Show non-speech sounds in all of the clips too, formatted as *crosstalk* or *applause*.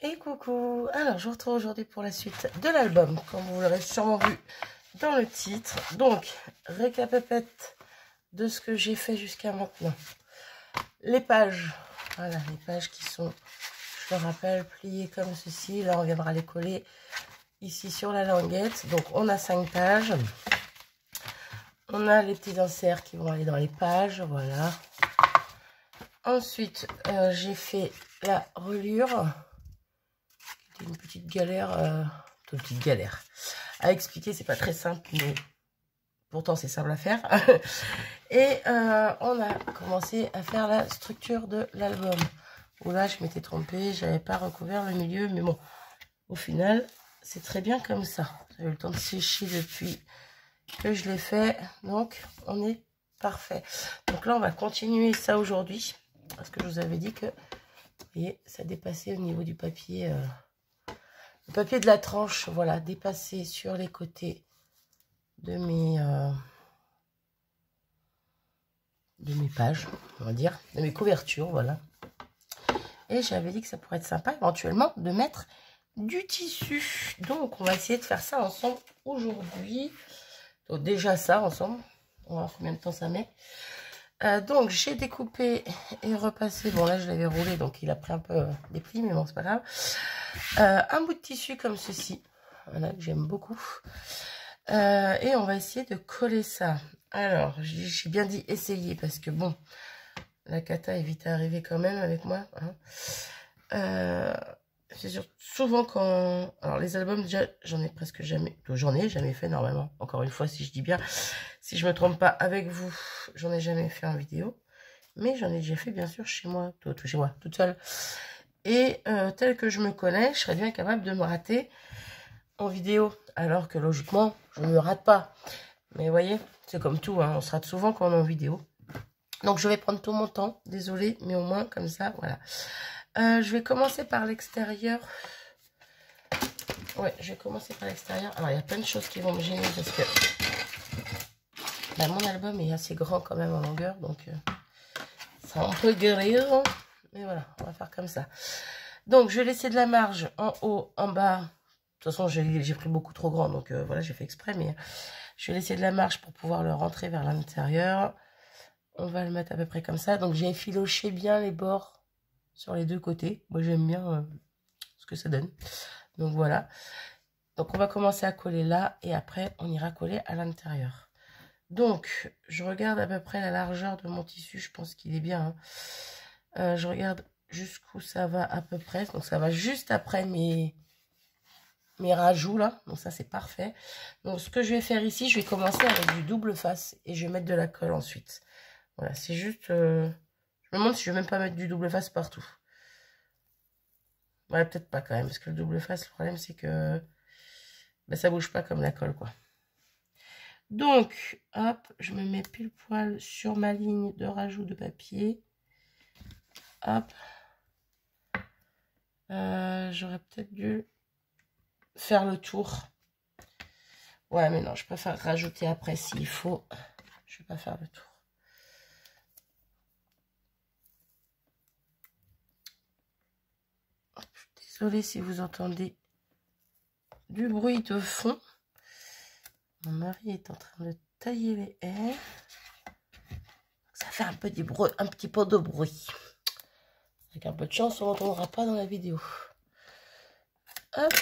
Et coucou Alors, je vous retrouve aujourd'hui pour la suite de l'album, comme vous l'aurez sûrement vu dans le titre. Donc, récapépète de ce que j'ai fait jusqu'à maintenant. Les pages, voilà, les pages qui sont, je le rappelle, pliées comme ceci. Là, on viendra les coller ici sur la languette. Donc, on a cinq pages. On a les petits inserts qui vont aller dans les pages, voilà. Ensuite, euh, j'ai fait la reliure une petite galère, euh, une petite galère à expliquer, c'est pas très simple, mais pourtant c'est simple à faire. *laughs* Et euh, on a commencé à faire la structure de l'album. Où là, je m'étais trompée, j'avais pas recouvert le milieu, mais bon, au final, c'est très bien comme ça. J'ai eu le temps de sécher depuis que je l'ai fait, donc on est parfait. Donc là, on va continuer ça aujourd'hui, parce que je vous avais dit que, vous voyez, ça dépassait au niveau du papier. Euh, papier de la tranche, voilà, dépassé sur les côtés de mes, euh, de mes pages, on va dire, de mes couvertures, voilà. Et j'avais dit que ça pourrait être sympa éventuellement de mettre du tissu. Donc, on va essayer de faire ça ensemble aujourd'hui. Donc, déjà ça ensemble. On va voir combien de temps ça met. Euh, donc, j'ai découpé et repassé. Bon, là, je l'avais roulé, donc il a pris un peu des plis, mais bon, c'est pas grave. Euh, un bout de tissu comme ceci. Voilà, que j'aime beaucoup. Euh, et on va essayer de coller ça. Alors, j'ai bien dit essayer, parce que bon, la cata est vite arrivée quand même avec moi. Hein. c'est souvent quand... Alors, les albums, déjà, j'en ai presque jamais... J'en ai jamais fait, normalement. Encore une fois, si je dis bien... Si je me trompe pas avec vous, j'en ai jamais fait en vidéo. Mais j'en ai déjà fait, bien sûr, chez moi, tout, chez moi, toute seule. Et euh, tel que je me connais, je serais bien capable de me rater en vidéo. Alors que logiquement, je ne me rate pas. Mais vous voyez, c'est comme tout, hein, on se rate souvent quand on est en vidéo. Donc je vais prendre tout mon temps, désolé, mais au moins comme ça, voilà. Euh, je vais commencer par l'extérieur. Ouais, je vais commencer par l'extérieur. Alors il y a plein de choses qui vont me gêner parce que bah, mon album est assez grand quand même en longueur, donc euh, ça un peu guérir. Mais voilà, on va faire comme ça. Donc, je vais laisser de la marge en haut, en bas. De toute façon, j'ai pris beaucoup trop grand, donc euh, voilà, j'ai fait exprès. Mais je vais laisser de la marge pour pouvoir le rentrer vers l'intérieur. On va le mettre à peu près comme ça. Donc, j'ai effiloché bien les bords sur les deux côtés. Moi, j'aime bien euh, ce que ça donne. Donc, voilà. Donc, on va commencer à coller là. Et après, on ira coller à l'intérieur. Donc, je regarde à peu près la largeur de mon tissu. Je pense qu'il est bien. Hein. Euh, je regarde jusqu'où ça va à peu près. Donc, ça va juste après mes, mes rajouts là. Donc, ça, c'est parfait. Donc, ce que je vais faire ici, je vais commencer avec du double face. Et je vais mettre de la colle ensuite. Voilà, c'est juste... Euh, je me demande si je vais même pas mettre du double face partout. Ouais, peut-être pas quand même. Parce que le double face, le problème, c'est que... Ben, ça bouge pas comme la colle, quoi. Donc, hop, je me mets pile poil sur ma ligne de rajout de papier. Euh, j'aurais peut-être dû faire le tour. Ouais, mais non, je préfère rajouter après s'il faut. Je vais pas faire le tour. Désolée si vous entendez du bruit de fond. Mon mari est en train de tailler les haies. Ça fait un petit, bruit, un petit peu de bruit. Avec un peu de chance, on n'entendra pas dans la vidéo. Hop.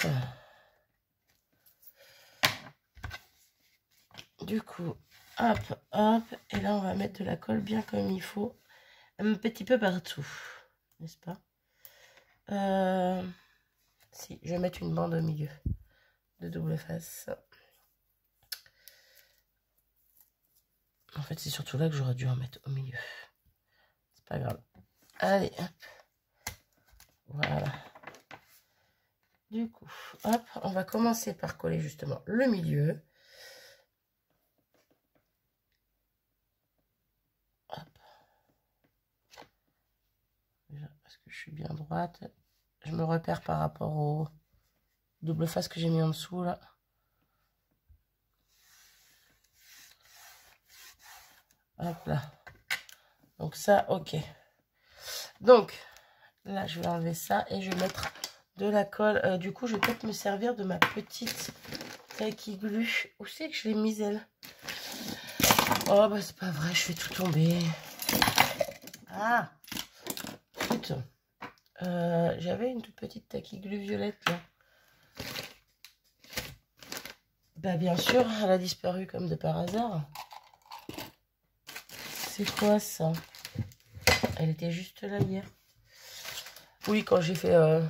Du coup, hop, hop. Et là, on va mettre de la colle bien comme il faut. Un petit peu partout. N'est-ce pas? Euh, Si, je vais mettre une bande au milieu de double face. En fait, c'est surtout là que j'aurais dû en mettre au milieu. C'est pas grave. Allez, hop. Voilà. Du coup, hop, on va commencer par coller justement le milieu. Parce que je suis bien droite. Je me repère par rapport au double face que j'ai mis en dessous, là. Hop là. Donc ça, ok. Donc, là, je vais enlever ça et je vais mettre de la colle. Euh, du coup, je vais peut-être me servir de ma petite glue. Où c'est que je l'ai mise, elle? Oh, bah, c'est pas vrai, je fais tout tomber. Ah Écoute, euh, j'avais une toute petite glue violette, là. Bah, bien sûr, elle a disparu comme de par hasard. C'est quoi, ça? Elle était juste là hier. Oui, quand j'ai fait euh,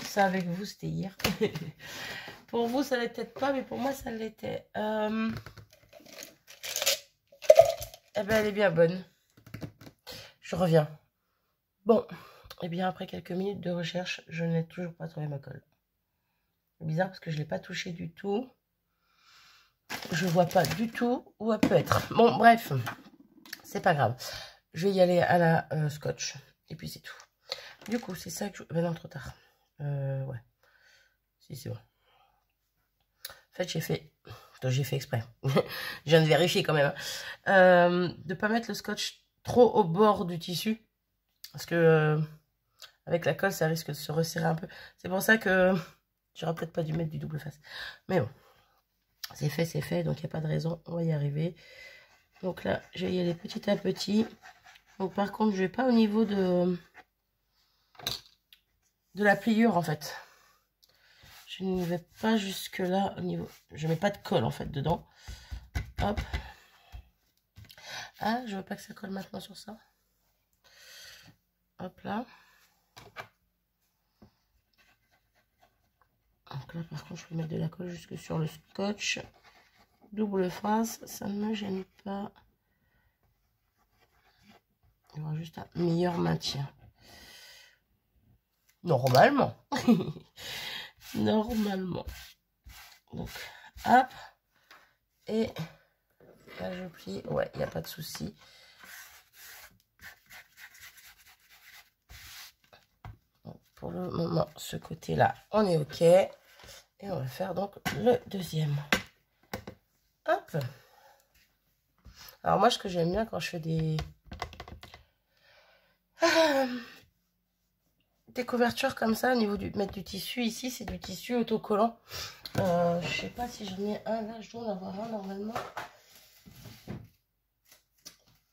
ça avec vous, c'était hier. *laughs* pour vous, ça l'était peut-être pas, mais pour moi, ça l'était. Euh... Eh ben, elle est bien bonne. Je reviens. Bon, eh bien, après quelques minutes de recherche, je n'ai toujours pas trouvé ma colle. C'est bizarre parce que je ne l'ai pas touché du tout. Je vois pas du tout où elle peut être. Bon, bref, c'est pas grave. Je vais y aller à la euh, scotch. Et puis, c'est tout. Du coup, c'est ça que je... Ben non, trop tard. Euh, ouais. Si, c'est bon. En fait, j'ai fait... J'ai fait exprès. *laughs* je viens de vérifier quand même. Hein. Euh, de pas mettre le scotch trop au bord du tissu. Parce que... Euh, avec la colle, ça risque de se resserrer un peu. C'est pour ça que... *laughs* J'aurais peut-être pas dû mettre du double face. Mais bon. C'est fait, c'est fait. Donc, il n'y a pas de raison. On va y arriver. Donc là, je vais y aller petit à petit. Donc par contre, je vais pas au niveau de de la pliure en fait. Je ne vais pas jusque là au niveau. Je mets pas de colle en fait dedans. Hop. Ah, je veux pas que ça colle maintenant sur ça. Hop là. Donc là par contre je peux mettre de la colle jusque sur le scotch. Double face, ça ne me gêne pas. Il y aura juste un meilleur maintien. Normalement. *laughs* Normalement. Donc, hop. Et là, je plie. Ouais, il n'y a pas de souci. pour le moment, ce côté-là, on est OK. Et on va faire donc le deuxième. Hop. Alors moi, ce que j'aime bien quand je fais des... Ah, couvertures comme ça au niveau du mettre du tissu ici c'est du tissu autocollant. Euh, je sais pas si j'en ai un là je dois en avoir un normalement.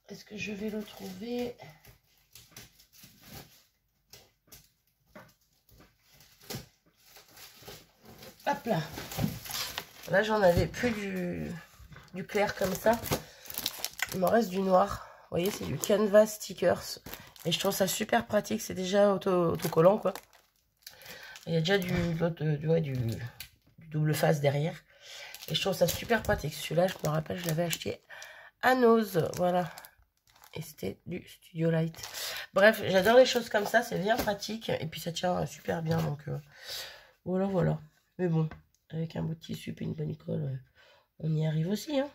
Est-ce que je vais le trouver? Hop là. Là j'en avais plus du, du clair comme ça. Il m'en reste du noir. Voyez c'est du canvas stickers et je trouve ça super pratique. C'est déjà auto, autocollant, quoi. Il y a déjà du, du, du, double face derrière. Et je trouve ça super pratique. Celui-là, je me rappelle, je l'avais acheté à Nose. Voilà. Et c'était du Studio Light. Bref, j'adore les choses comme ça. C'est bien pratique. Et puis, ça tient super bien. Donc, euh, voilà, voilà. Mais bon, avec un beau tissu et une bonne colle, euh, on y arrive aussi. Hein.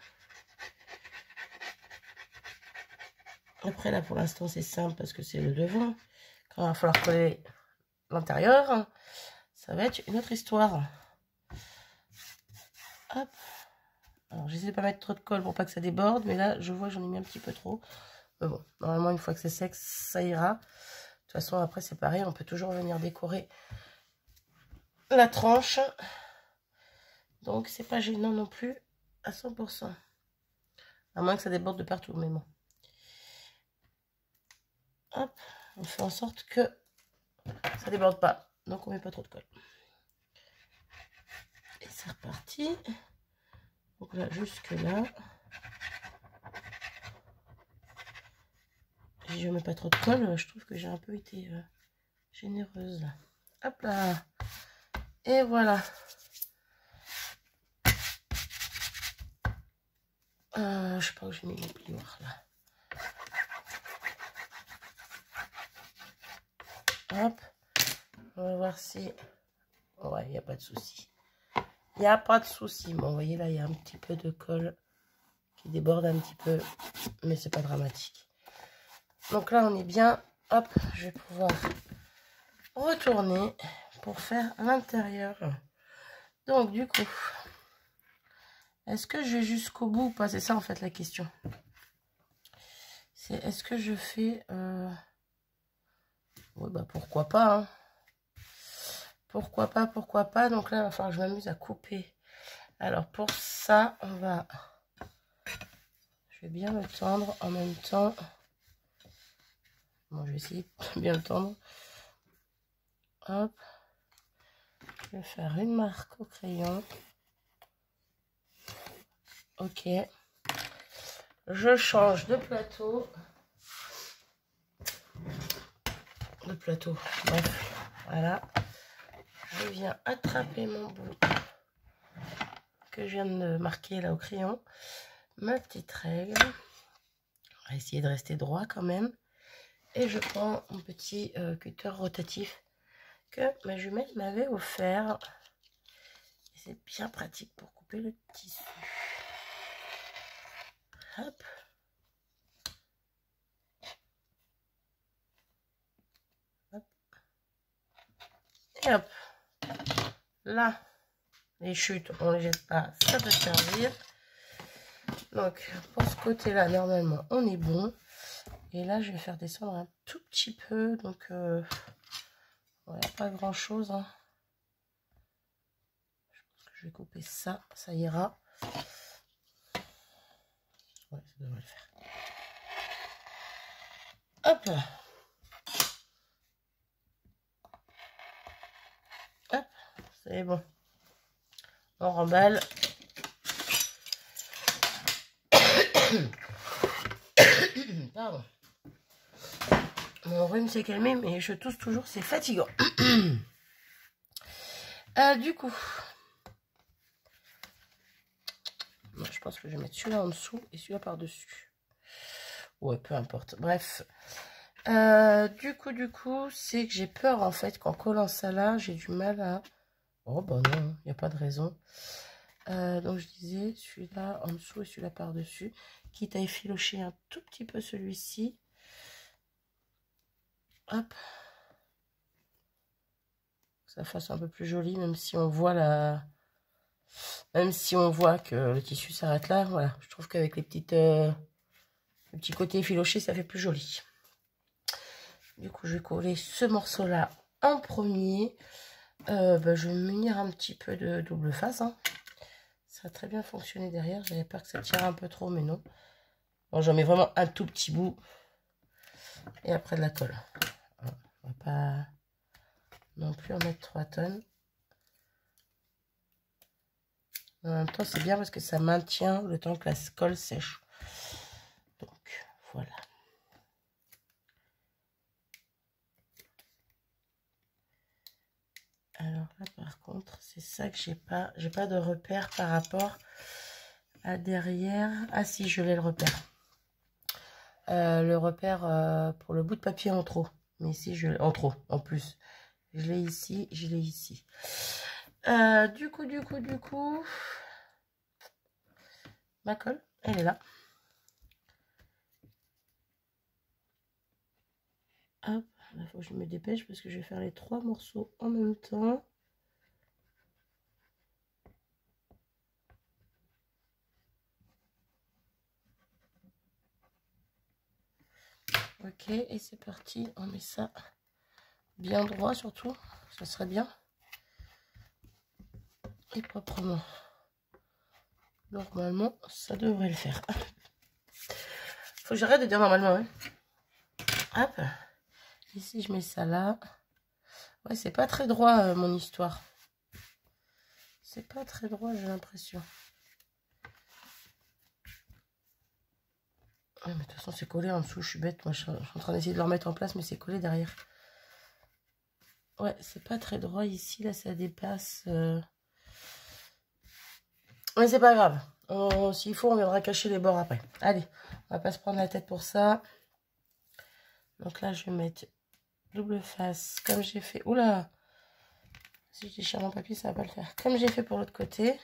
Après, là, pour l'instant, c'est simple parce que c'est le devant. Quand il va falloir coller l'intérieur, ça va être une autre histoire. Hop. Alors, j'essaie de pas mettre trop de colle pour pas que ça déborde. Mais là, je vois j'en ai mis un petit peu trop. Mais bon, normalement, une fois que c'est sec, ça ira. De toute façon, après, c'est pareil. On peut toujours venir décorer la tranche. Donc, c'est pas gênant non plus à 100%. À moins que ça déborde de partout, mais bon. On fait en sorte que ça déborde pas. Donc on met pas trop de colle. Et c'est reparti. Donc là, jusque là. Je mets pas trop de colle, je trouve que j'ai un peu été euh, généreuse. Hop là. Et voilà. Euh, je sais pas où j'ai mis les plioirs là. Hop. On va voir si... Ouais, il n'y a pas de souci. Il n'y a pas de souci. Bon, vous voyez, là, il y a un petit peu de colle qui déborde un petit peu. Mais c'est pas dramatique. Donc là, on est bien. Hop, je vais pouvoir retourner pour faire l'intérieur. Donc, du coup, est-ce que je vais jusqu'au bout ou pas? C'est ça, en fait, la question. C'est est-ce que je fais... Euh, oui, bah pourquoi pas. Hein. Pourquoi pas, pourquoi pas. Donc là, il va falloir que je m'amuse à couper. Alors pour ça, on va... Je vais bien le tendre en même temps. Bon, je vais essayer de bien le tendre. Hop. Je vais faire une marque au crayon. Ok. Je change de plateau. De plateau. Voilà. Je viens attraper mon bout que je viens de marquer là au crayon. Ma petite règle. On va essayer de rester droit quand même. Et je prends mon petit euh, cutter rotatif que ma jumelle m'avait offert. C'est bien pratique pour couper le tissu. Hop. Hop. Là, les chutes, on les jette pas, ça peut servir. Donc, pour ce côté-là, normalement, on est bon. Et là, je vais faire descendre un tout petit peu. Donc, euh, pas grand-chose. Hein. Je vais couper ça, ça ira. Hop, c'est bon. On remballe. *coughs* Pardon. Mon rhume s'est calmé, mais je tousse toujours, c'est fatigant. *coughs* Euh, du coup, je pense que je vais mettre celui-là en dessous et celui-là par-dessus. Ouais, peu importe. Bref. Euh, du coup, du coup, c'est que j'ai peur, en fait, qu'en collant ça là, j'ai du mal à... Oh, bah non, il n'y a pas de raison. Euh, donc, je disais, celui-là en dessous et celui-là par-dessus. Quitte à effilocher un tout petit peu celui-ci. Hop. Ça fasse un peu plus joli, même si on voit la... Même si on voit que le tissu s'arrête là, voilà. Je trouve qu'avec les petites... Euh, le petit côté effiloché, ça fait plus joli. Du coup, je vais coller ce morceau-là en premier. Euh, bah, je vais munir un petit peu de double face. Hein. Ça a très bien fonctionné derrière. J'avais peur que ça tire un peu trop, mais non. Bon, j'en mets vraiment un tout petit bout. Et après de la colle. On va pas non plus en mettre 3 tonnes. En même temps, c'est bien parce que ça maintient le temps que la colle sèche. Donc, voilà. Alors là, par contre, c'est ça que j'ai pas. J'ai pas de repère par rapport à derrière. Ah si, je l'ai le repère. Euh, le repère euh, pour le bout de papier en trop. Mais ici, je en trop, en plus. Je l'ai ici, je l'ai ici. Euh, du coup, du coup, du coup, ma colle, elle est là. Il faut que je me dépêche parce que je vais faire les trois morceaux en même temps. Ok, et c'est parti. On met ça bien droit surtout. Ça serait bien. Et proprement. Normalement, ça devrait le faire. *laughs* Faut que j'arrête de dire normalement. Hein. Hop. Ici, je mets ça là. Ouais, c'est pas très droit, euh, mon histoire. C'est pas très droit, j'ai l'impression. mais de toute façon, c'est collé en dessous. Je suis bête. Moi, je suis en train d'essayer de le remettre en place, mais c'est collé derrière. Ouais, c'est pas très droit ici. Là, ça dépasse. Euh. Mais c'est pas grave. S'il faut, on viendra cacher les bords après. Allez, on va pas se prendre la tête pour ça. Donc là, je vais mettre double face, comme j'ai fait. Oula Si je déchire mon papier, ça va pas le faire. Comme j'ai fait pour l'autre côté.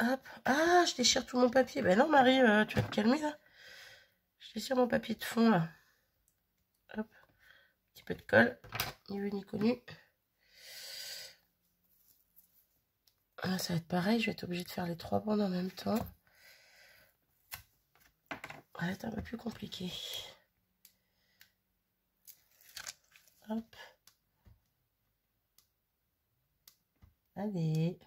Hop. Ah, je déchire tout mon papier. Ben non, Marie, euh, tu vas te calmer, là. Je déchire mon papier de fond, là. Hop. Un petit peu de colle. Ni vu ni connu. Ah, ça va être pareil. Je vais être obligée de faire les trois bandes en même temps. Va être un peu plus compliqué. Hop. Allez.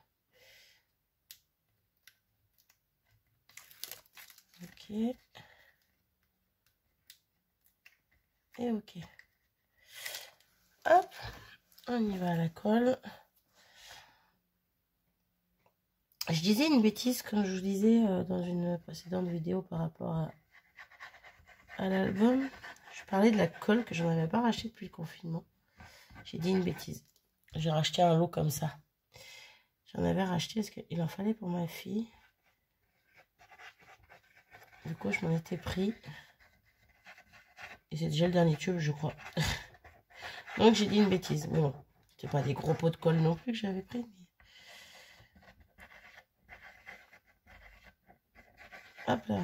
Ok. Et ok. Hop. On y va à la colle. Je disais une bêtise quand je vous disais euh, dans une précédente vidéo par rapport à, à l'album. Je parlais de la colle que je n'avais pas racheté depuis le confinement. J'ai dit une bêtise. J'ai racheté un lot comme ça. J'en avais racheté parce qu'il en fallait pour ma fille. Du coup, je m'en étais pris. Et c'est déjà le dernier tube, je crois. *laughs* Donc, j'ai dit une bêtise. Mais bon, c'est pas des gros pots de colle non plus que j'avais pris. Hop là.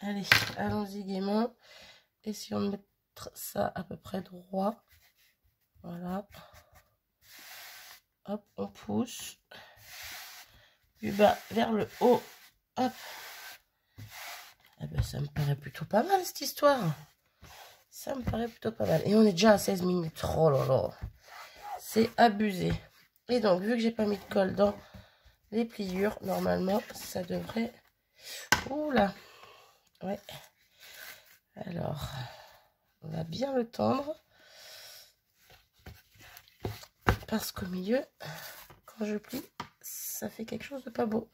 Allez, allons-y gaiement. Essayons de mettre ça à peu près droit. Voilà. Hop, on pousse. Du bas vers le haut. Hop. Eh ben, ça me paraît plutôt pas mal cette histoire. Ça me paraît plutôt pas mal. Et on est déjà à 16 minutes. Oh là là. C'est abusé. Et donc, vu que j'ai pas mis de colle dans les pliures, normalement, ça devrait... Oula. Ouais. Alors, on va bien le tendre. Parce qu'au milieu, quand je plie, ça fait quelque chose de pas beau.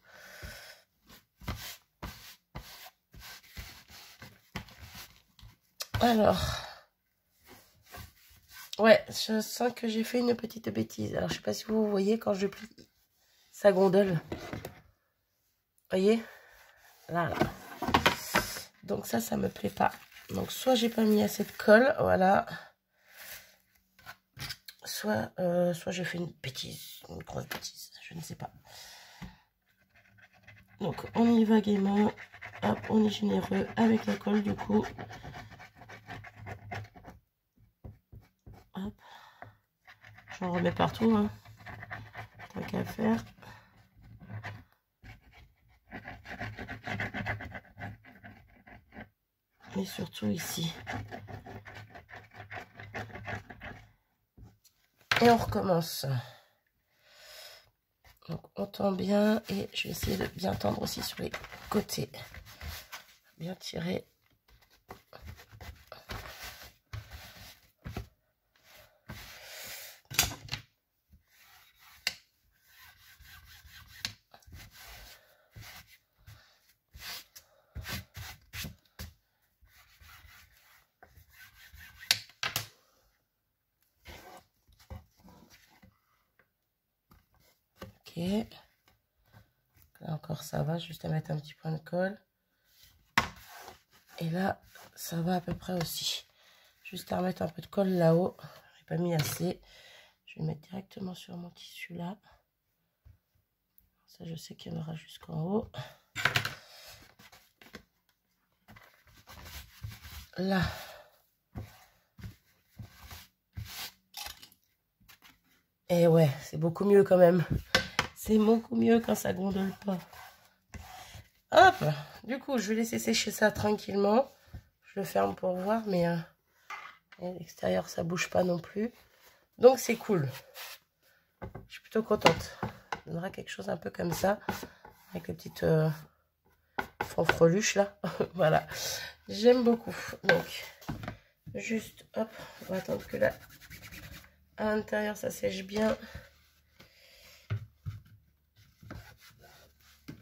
Alors, ouais, je sens que j'ai fait une petite bêtise. Alors, je sais pas si vous voyez quand je plie sa gondole. Voyez? Là, là. Donc ça, ça me plaît pas. Donc soit j'ai pas mis assez de colle, voilà. Soit, euh, soit j'ai fait une bêtise, une grosse bêtise, je ne sais pas. Donc on y va gaiement. Hop, on est généreux avec la colle du coup. J'en remets partout. Hein. Qu'à faire. Mais surtout ici. Et on recommence. Donc on tend bien et je vais essayer de bien tendre aussi sur les côtés. Bien tirer Là encore, ça va. Juste à mettre un petit point de colle. Et là, ça va à peu près aussi. Juste à remettre un peu de colle là-haut. J'ai pas mis assez. Je vais mettre directement sur mon tissu là. Ça, je sais qu'il y en aura jusqu'en haut. Là. Et ouais, c'est beaucoup mieux quand même. C'est beaucoup mieux quand ça gondole pas. Hop Du coup, je vais laisser sécher ça tranquillement. Je le ferme pour voir, mais euh, l'extérieur, ça bouge pas non plus. Donc, c'est cool. Je suis plutôt contente. On donnera quelque chose un peu comme ça. Avec les petites euh, fanfreluches, là. *laughs* voilà. J'aime beaucoup. Donc, juste, hop, on va attendre que là, à l'intérieur, ça sèche bien.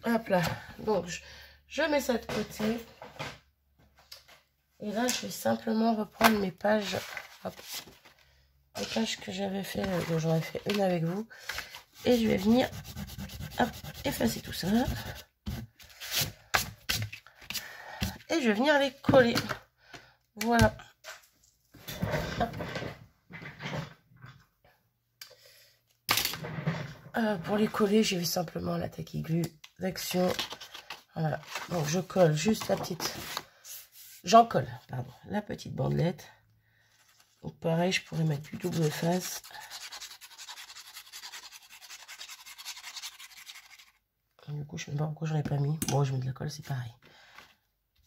Hop là. Donc, je, mets ça de côté. Et là, je vais simplement reprendre mes pages. les pages que j'avais fait, euh, dont ai fait une avec vous. Et je vais venir effacer tout ça. Et je vais venir les coller. Voilà. Euh, pour les coller, je vais simplement la glue d'action. Voilà. Donc, je colle juste la petite... J'en colle, pardon, la petite bandelette. Donc pareil, je pourrais mettre du double face. Du coup, je ne sais pas pourquoi je ai pas mis. Bon, je mets de la colle, c'est pareil.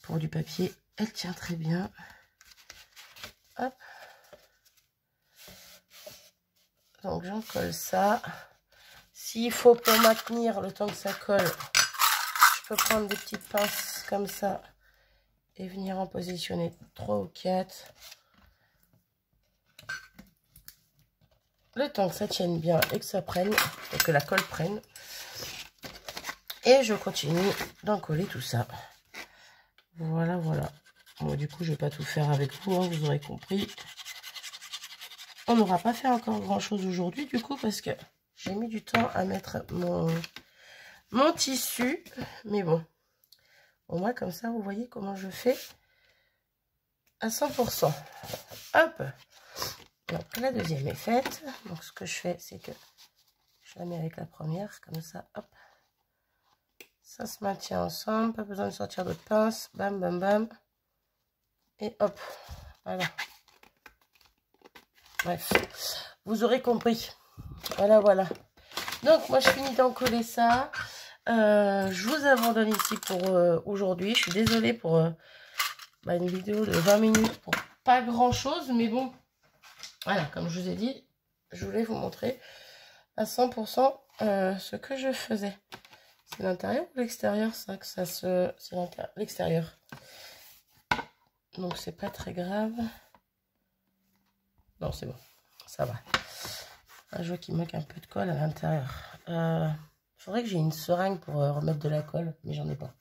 Pour du papier, elle tient très bien. Hop. Donc, j'en colle ça. S'il faut pour maintenir le temps que ça colle, je peux prendre des petites pinces comme ça et venir en positionner 3 ou 4. Le temps que ça tienne bien et que ça prenne, et que la colle prenne. Et je continue d'en coller tout ça. Voilà, voilà. Bon, du coup, je vais pas tout faire avec vous, hein, vous aurez compris. On n'aura pas fait encore grand chose aujourd'hui, du coup, parce que j'ai mis du temps à mettre mon, mon tissu. Mais bon, au moins, comme ça, vous voyez comment je fais à 100%. Hop Donc, la deuxième est faite. Donc, ce que je fais, c'est que je la mets avec la première, comme ça, hop. Ça se maintient ensemble, pas besoin de sortir d'autres pinces. Bam, bam, bam. Et hop, voilà. Bref, vous aurez compris. Voilà, voilà. Donc, moi, je finis d'encoller ça. Euh, je vous abandonne ici pour euh, aujourd'hui. Je suis désolée pour euh, bah, une vidéo de 20 minutes pour pas grand chose. Mais bon, voilà, comme je vous ai dit, je voulais vous montrer à 100% ce que je faisais. C'est l'intérieur ou l'extérieur? Ça que ça. C'est l'extérieur. Donc c'est pas très grave. Non, c'est bon. Ça va. Je vois qu'il manque un peu de colle à l'intérieur. Euh, faudrait que j'ai une seringue pour euh, remettre de la colle, mais j'en ai pas.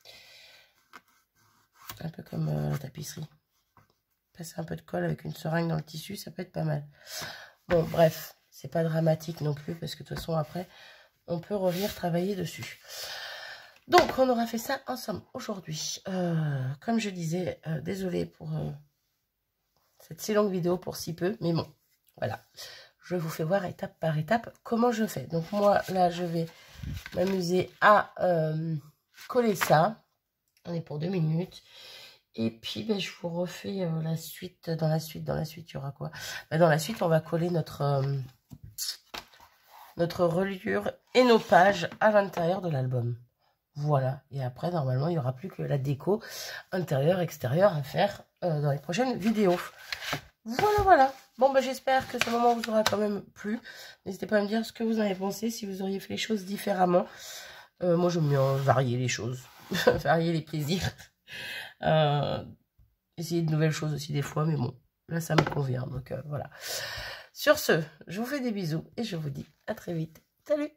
Un peu comme euh, la tapisserie. Passer un peu de colle avec une seringue dans le tissu, ça peut être pas mal. Bon, bref, c'est pas dramatique non plus, parce que de toute façon, après, on peut revenir travailler dessus. Donc, on aura fait ça ensemble aujourd'hui. Comme je disais, désolé pour cette si longue vidéo pour si peu, mais bon, voilà. Je vous fais voir étape par étape comment je fais. Donc, moi, là, je vais m'amuser à coller ça. On est pour deux minutes. Et puis, ben, je vous refais la suite. Dans la suite, dans la suite, il y aura quoi? Ben, Dans la suite, on va coller notre notre reliure et nos pages à l'intérieur de l'album. Voilà. Et après, normalement, il n'y aura plus que la déco intérieure, extérieure à faire euh, dans les prochaines vidéos. Voilà, voilà. Bon, bah, j'espère que ce moment vous aura quand même plu. N'hésitez pas à me dire ce que vous en avez pensé, si vous auriez fait les choses différemment. Euh, moi, j'aime bien varier les choses, *laughs* varier les plaisirs. Euh, essayer de nouvelles choses aussi des fois, mais bon, là, ça me convient. Donc, voilà. Sur ce, je vous fais des bisous et je vous dis à très vite. Salut